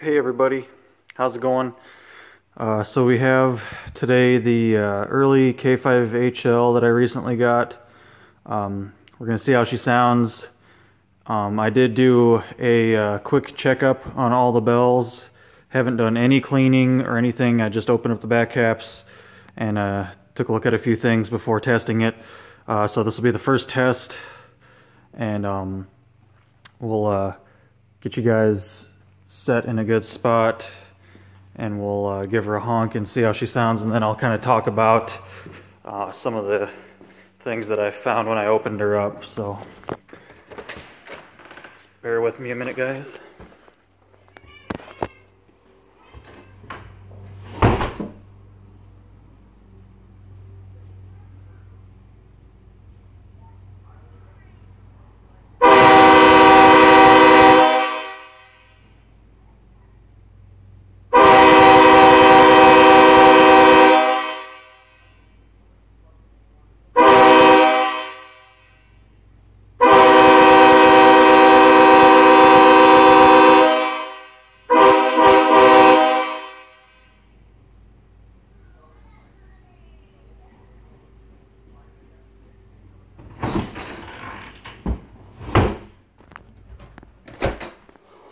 Hey everybody, how's it going? Uh, so we have today the uh, early K5HL that I recently got. Um, we're going to see how she sounds. Um, I did do a uh, quick checkup on all the bells. Haven't done any cleaning or anything. I just opened up the back caps and uh, took a look at a few things before testing it. Uh, so this will be the first test and um, we'll uh, get you guys set in a good spot and we'll uh, give her a honk and see how she sounds and then I'll kind of talk about uh, some of the things that I found when I opened her up so. Bear with me a minute guys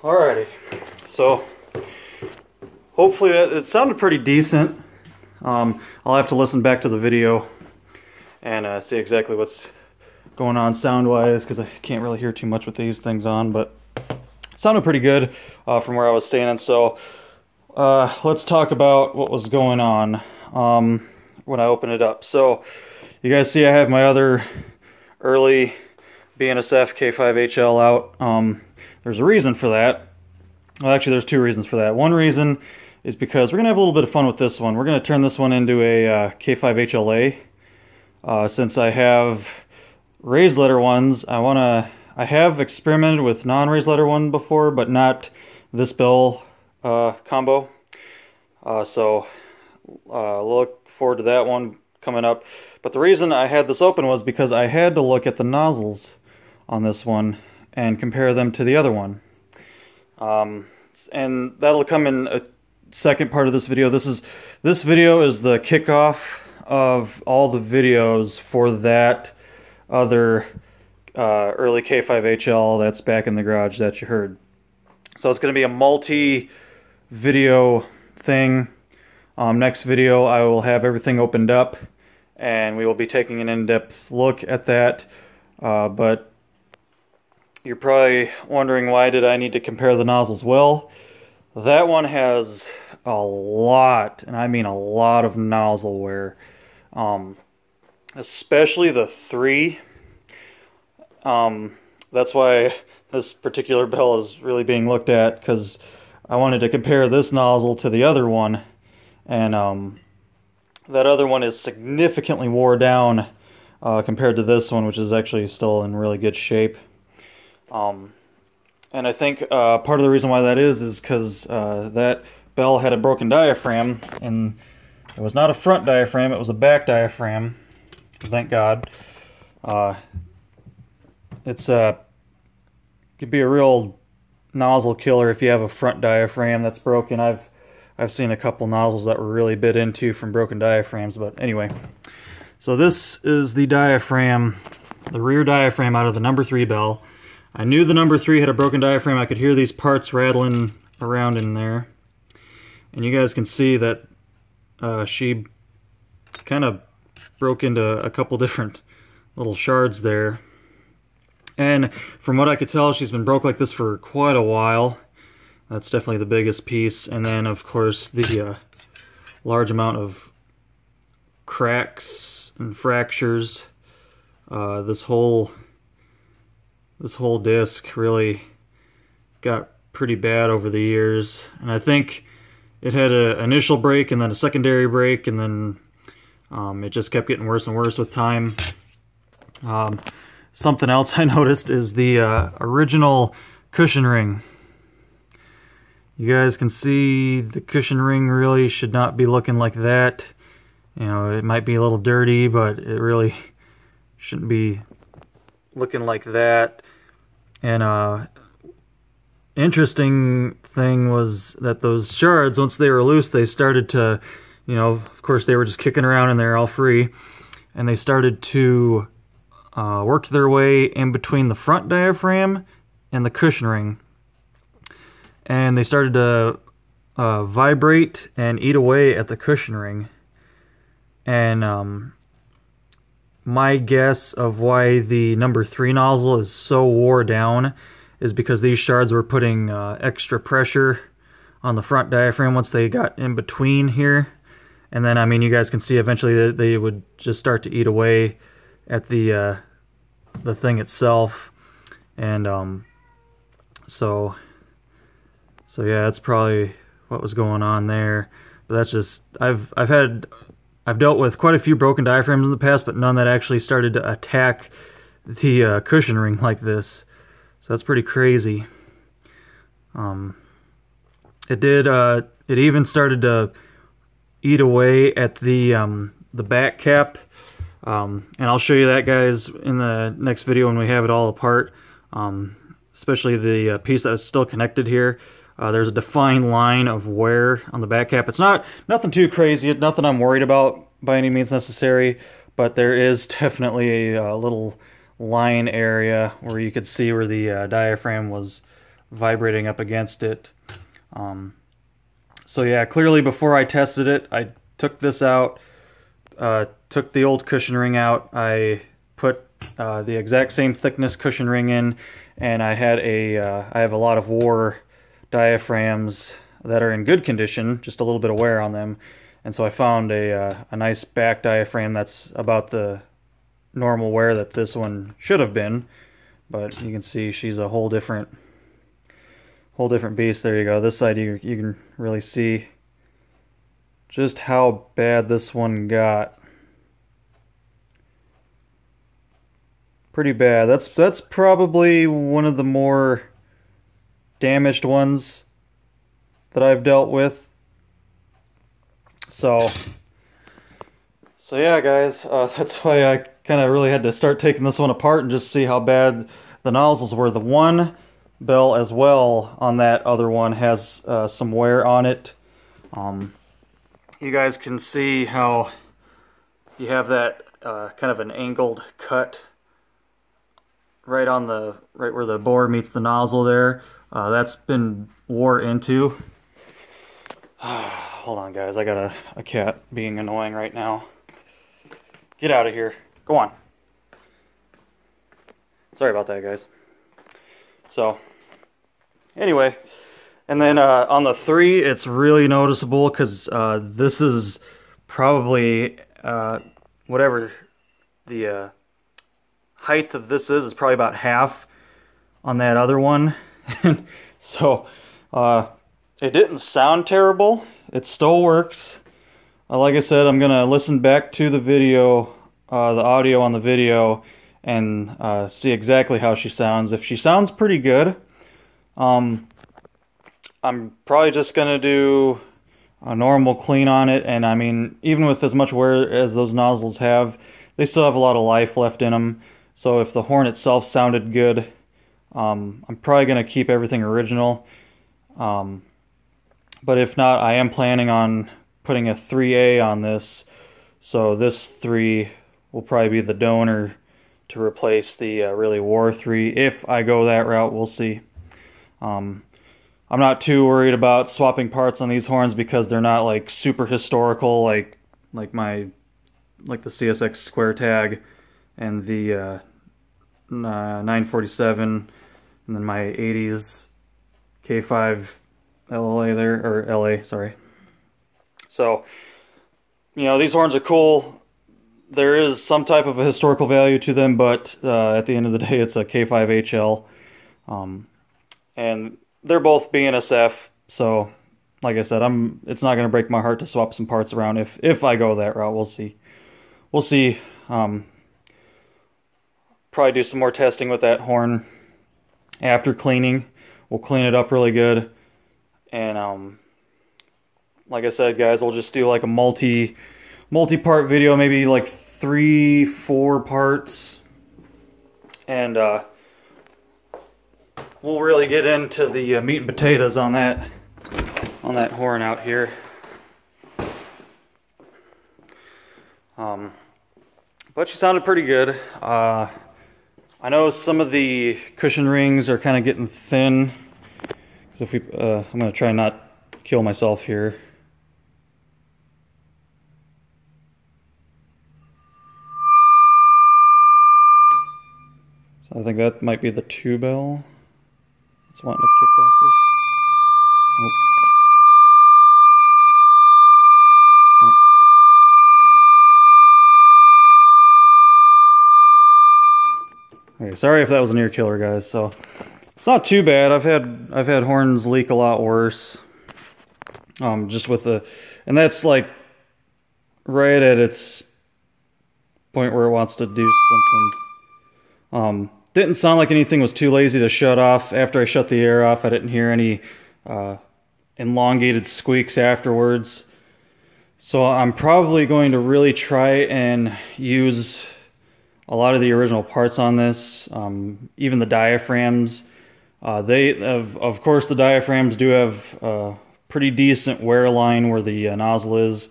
Alrighty, so hopefully that, it sounded pretty decent. Um, I'll have to listen back to the video and uh, see exactly what's going on sound-wise because I can't really hear too much with these things on, but sounded pretty good uh, from where I was standing. So uh, let's talk about what was going on um, when I opened it up. So you guys see I have my other early BNSF K5HL out. Um, there's a reason for that. Well, actually, there's two reasons for that. One reason is because we're going to have a little bit of fun with this one. We're going to turn this one into a uh, K5HLA. Uh, since I have raised letter ones, I want to... I have experimented with non-raised letter one before, but not this bell uh, combo. Uh, so uh, look forward to that one coming up. But the reason I had this open was because I had to look at the nozzles on this one and compare them to the other one. Um, and that'll come in a second part of this video. This is this video is the kickoff of all the videos for that other uh, early K5HL that's back in the garage that you heard. So it's going to be a multi-video thing. Um, next video I will have everything opened up and we will be taking an in-depth look at that. Uh, but you're probably wondering why did I need to compare the nozzles? Well, that one has a lot, and I mean a lot of nozzle wear. Um, especially the three. Um, that's why this particular bell is really being looked at because I wanted to compare this nozzle to the other one. And um, that other one is significantly wore down uh, compared to this one, which is actually still in really good shape. Um, and I think uh, part of the reason why that is is because uh, that bell had a broken diaphragm, and it was not a front diaphragm, it was a back diaphragm. Thank God. Uh, it's a uh, could be a real nozzle killer if you have a front diaphragm that's broken. I've I've seen a couple nozzles that were really bit into from broken diaphragms, but anyway. So this is the diaphragm, the rear diaphragm out of the number three bell. I knew the number three had a broken diaphragm. I could hear these parts rattling around in there. And you guys can see that uh, she kind of broke into a couple different little shards there. And from what I could tell, she's been broke like this for quite a while. That's definitely the biggest piece. And then, of course, the uh, large amount of cracks and fractures. Uh, this whole this whole disc really got pretty bad over the years. And I think it had an initial break and then a secondary break and then um, it just kept getting worse and worse with time. Um, something else I noticed is the uh, original cushion ring. You guys can see the cushion ring really should not be looking like that. You know, it might be a little dirty, but it really shouldn't be looking like that. And uh, interesting thing was that those shards, once they were loose, they started to, you know, of course they were just kicking around and they're all free, and they started to uh, work their way in between the front diaphragm and the cushion ring. And they started to uh, vibrate and eat away at the cushion ring. And um, my guess of why the number three nozzle is so wore down is because these shards were putting uh, extra pressure on the front diaphragm once they got in between here. And then, I mean, you guys can see eventually they would just start to eat away at the uh, the thing itself. And um, so, so yeah, that's probably what was going on there. But that's just I've I've had I've dealt with quite a few broken diaphragms in the past, but none that actually started to attack the uh, cushion ring like this. So that's pretty crazy. Um, it did. Uh, it even started to eat away at the um, the back cap, um, and I'll show you that, guys, in the next video when we have it all apart. Um, especially the uh, piece that is still connected here. Uh, there's a defined line of wear on the back cap. It's not nothing too crazy, it's nothing I'm worried about by any means necessary, but there is definitely a, a little line area where you could see where the uh, diaphragm was vibrating up against it. Um, so yeah, clearly before I tested it, I took this out, uh, took the old cushion ring out, I put uh, the exact same thickness cushion ring in, and I had a uh, I have a lot of war diaphragms that are in good condition, just a little bit of wear on them. And so I found a, uh, a nice back diaphragm that's about the normal wear that this one should have been. But you can see she's a whole different whole different beast. There you go. This side you, you can really see just how bad this one got. Pretty bad. That's that's probably one of the more damaged ones that I've dealt with. So, so yeah, guys, uh, that's why I kind of really had to start taking this one apart and just see how bad the nozzles were. The one bell as well on that other one has uh, some wear on it. Um, you guys can see how you have that uh, kind of an angled cut right on the right where the bore meets the nozzle there. Uh, that's been wore into. Hold on, guys. I got a, a cat being annoying right now. Get out of here. Go on. Sorry about that, guys. So, anyway, and then uh, on the three, it's really noticeable because uh, this is probably uh, whatever the uh, height of this is is probably about half on that other one. so uh, it didn't sound terrible. It still works. Uh, like I said, I'm gonna listen back to the video, uh, the audio on the video, and uh, see exactly how she sounds. If she sounds pretty good, um, I'm probably just gonna do a normal clean on it. And I mean, even with as much wear as those nozzles have, they still have a lot of life left in them. So if the horn itself sounded good, um, I'm probably going to keep everything original. Um, but if not, I am planning on putting a 3A on this. So this 3 will probably be the donor to replace the uh, really War 3. If I go that route, we'll see. Um, I'm not too worried about swapping parts on these horns because they're not like super historical like like my like the CSX square tag and the uh, 947 and then my 80s K5 LLA there, or LA, sorry. So, you know, these horns are cool. There is some type of a historical value to them, but uh, at the end of the day, it's a K5HL. Um, and they're both BNSF, so like I said, I'm. It's not going to break my heart to swap some parts around if if I go that route. We'll see. We'll see. Um, probably do some more testing with that horn after cleaning. We'll clean it up really good. And um, like I said, guys, we'll just do like a multi multi-part video, maybe like three, four parts. And uh, we'll really get into the uh, meat and potatoes on that on that horn out here. Um, but she sounded pretty good. Uh, I know some of the cushion rings are kind of getting thin. Cause if we, uh, I'm gonna try not kill myself here. Think that might be the two bell. It's wanting to kick off first. Oh. Okay, sorry if that was an ear killer, guys. So it's not too bad. I've had I've had horns leak a lot worse. Um, just with the, and that's like right at its point where it wants to do something. Um, didn't sound like anything was too lazy to shut off. After I shut the air off, I didn't hear any uh, elongated squeaks afterwards. So I'm probably going to really try and use a lot of the original parts on this, um, even the diaphragms. Uh, they, of, of course, the diaphragms do have a pretty decent wear line where the uh, nozzle is,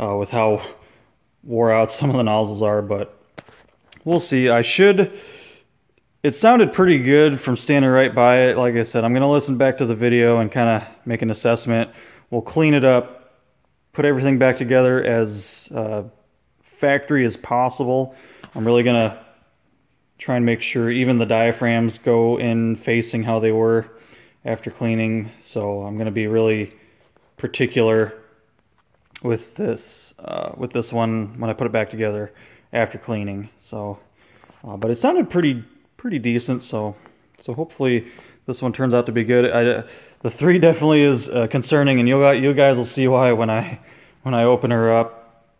uh, with how wore out some of the nozzles are, but we'll see. I should, it sounded pretty good from standing right by it. Like I said, I'm going to listen back to the video and kind of make an assessment. We'll clean it up, put everything back together as uh, factory as possible. I'm really going to try and make sure even the diaphragms go in facing how they were after cleaning. So I'm going to be really particular with this uh, with this one when I put it back together after cleaning. So, uh, but it sounded pretty pretty decent. So, so hopefully this one turns out to be good. I, the three definitely is uh, concerning, and you you guys will see why when I when I open her up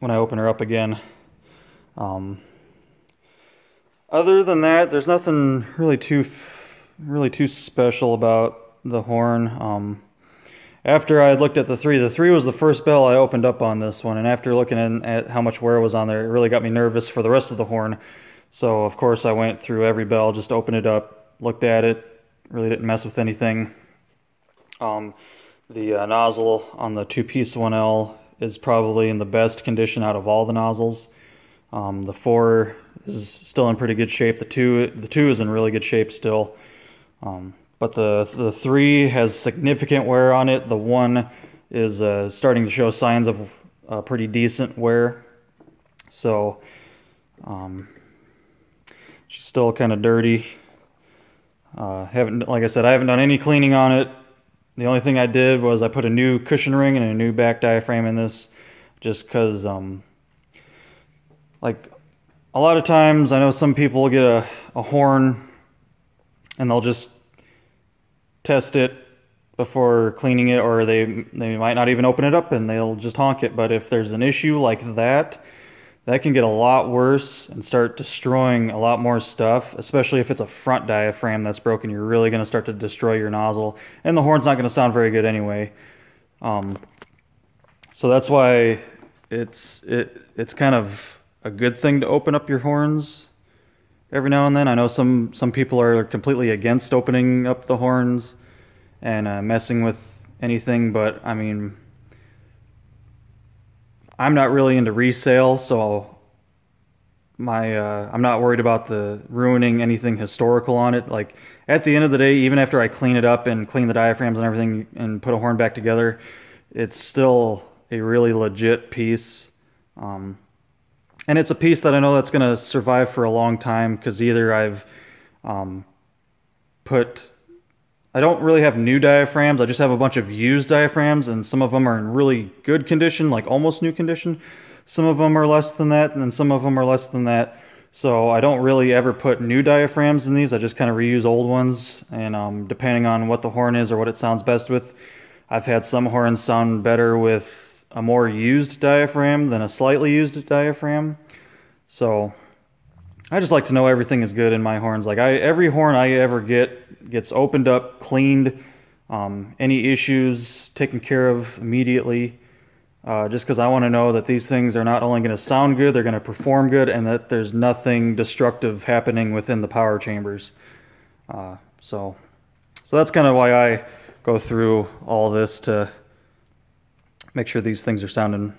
when I open her up again. Um, other than that, there's nothing really too really too special about the horn. Um, after I looked at the three, the three was the first bell I opened up on this one, and after looking at how much wear was on there, it really got me nervous for the rest of the horn. So of course I went through every bell, just opened it up, looked at it, really didn't mess with anything. Um, the uh, nozzle on the two-piece 1L is probably in the best condition out of all the nozzles. Um, the four is still in pretty good shape. The two, the two is in really good shape still. Um, but the the three has significant wear on it. The one is uh, starting to show signs of uh, pretty decent wear. So um, she's still kind of dirty. Uh, haven't, like I said, I haven't done any cleaning on it. The only thing I did was I put a new cushion ring and a new back diaphragm in this, just because um, like a lot of times I know some people get a, a horn and they'll just test it before cleaning it or they they might not even open it up and they'll just honk it but if there's an issue like that that can get a lot worse and start destroying a lot more stuff especially if it's a front diaphragm that's broken you're really going to start to destroy your nozzle and the horn's not going to sound very good anyway um, so that's why it's it it's kind of a good thing to open up your horns every now and then. I know some some people are completely against opening up the horns and uh, messing with anything, but I mean, I'm not really into resale, so my uh, I'm not worried about the ruining anything historical on it. Like at the end of the day, even after I clean it up and clean the diaphragms and everything and put a horn back together, it's still a really legit piece. Um, and it's a piece that I know that's going to survive for a long time because either I've um, put I don't really have new diaphragms. I just have a bunch of used diaphragms, and some of them are in really good condition, like almost new condition. Some of them are less than that, and some of them are less than that. So I don't really ever put new diaphragms in these. I just kind of reuse old ones, and um, depending on what the horn is or what it sounds best with, I've had some horns sound better with a more used diaphragm than a slightly used diaphragm. So I just like to know everything is good in my horns. Like I, every horn I ever get gets opened up, cleaned, um, any issues taken care of immediately. Uh, just because I want to know that these things are not only going to sound good, they're going to perform good, and that there's nothing destructive happening within the power chambers. Uh, So, so that's kind of why I go through all this to make sure these things are sounding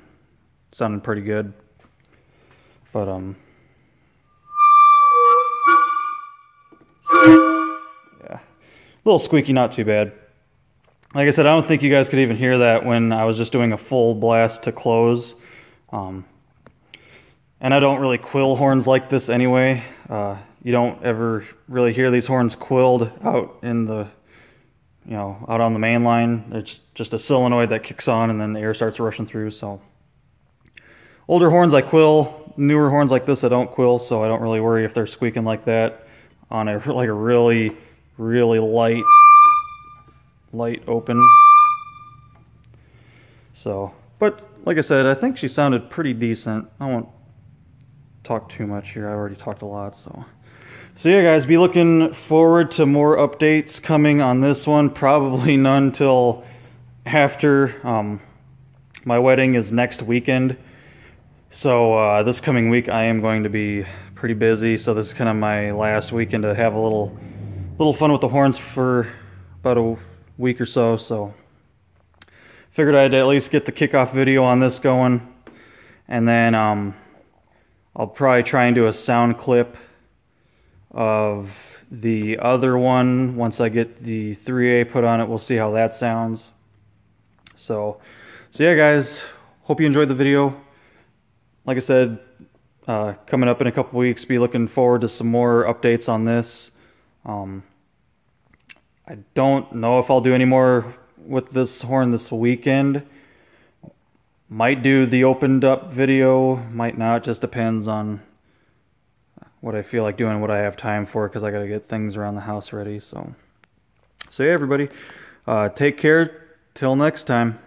sounding pretty good. But um little squeaky, not too bad. Like I said, I don't think you guys could even hear that when I was just doing a full blast to close. Um, and I don't really quill horns like this anyway. Uh, you don't ever really hear these horns quilled out in the you know, out on the main line. It's just a solenoid that kicks on and then the air starts rushing through. So older horns I quill, newer horns like this I don't quill, so I don't really worry if they're squeaking like that on a like a really, really light, light open. So, but like I said, I think she sounded pretty decent. I won't talk too much here. I already talked a lot, so. So yeah, guys, be looking forward to more updates coming on this one. Probably none till after um, my wedding is next weekend. So uh, this coming week, I am going to be pretty busy. So this is kind of my last weekend to have a little, little fun with the horns for about a week or so. So figured I'd at least get the kickoff video on this going, and then um, I'll probably try and do a sound clip of the other one. Once I get the 3A put on it, we'll see how that sounds. So, so yeah, guys, hope you enjoyed the video. Like I said, uh, coming up in a couple weeks, be looking forward to some more updates on this. Um, I don't know if I'll do any more with this horn this weekend. Might do the opened up video, might not, just depends on what I feel like doing, what I have time for, because I got to get things around the house ready. So, so yeah, everybody, uh, take care. Till next time.